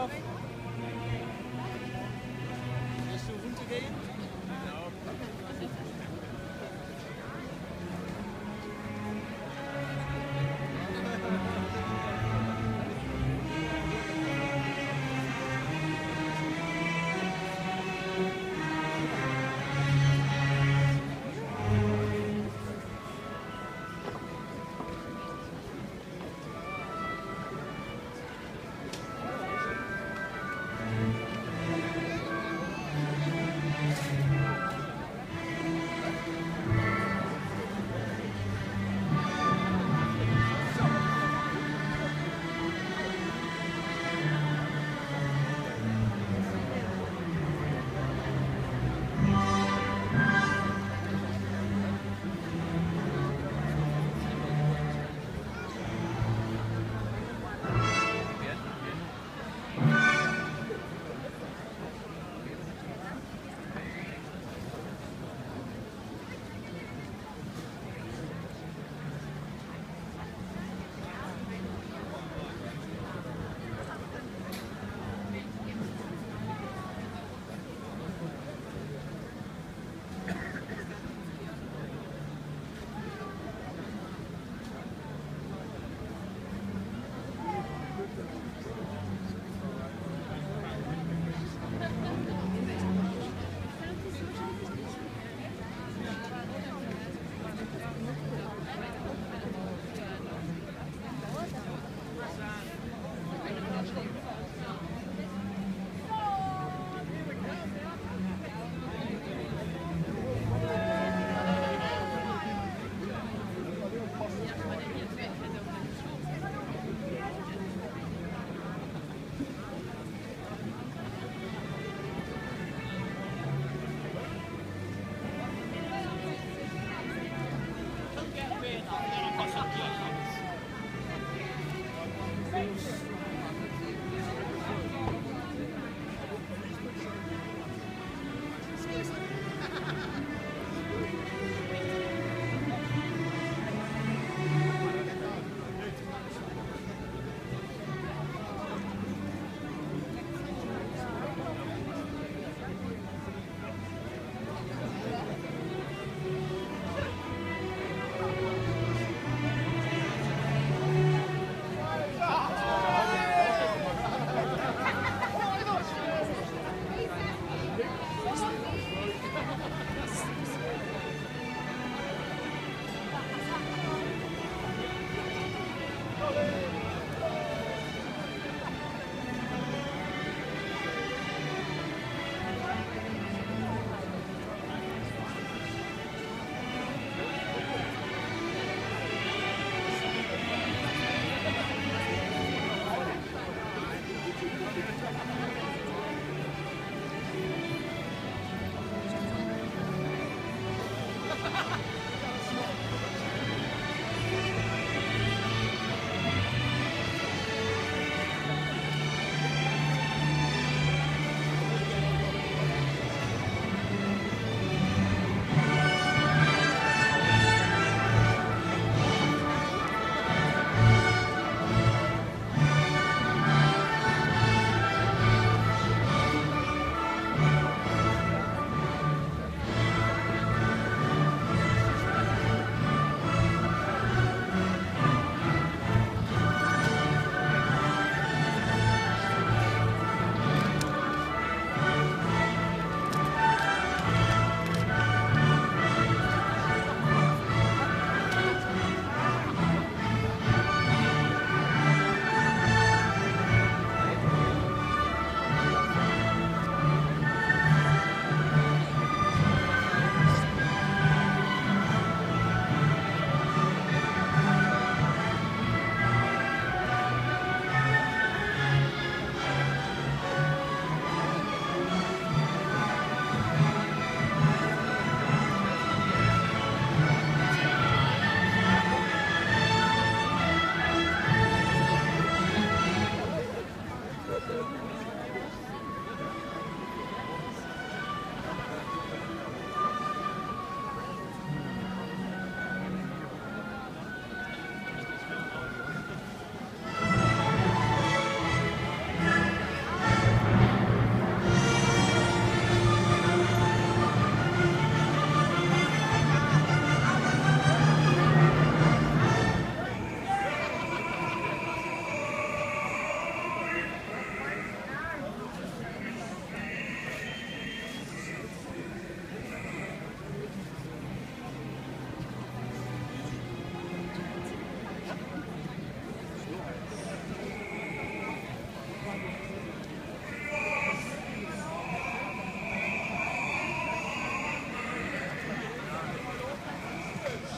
off. Hallelujah.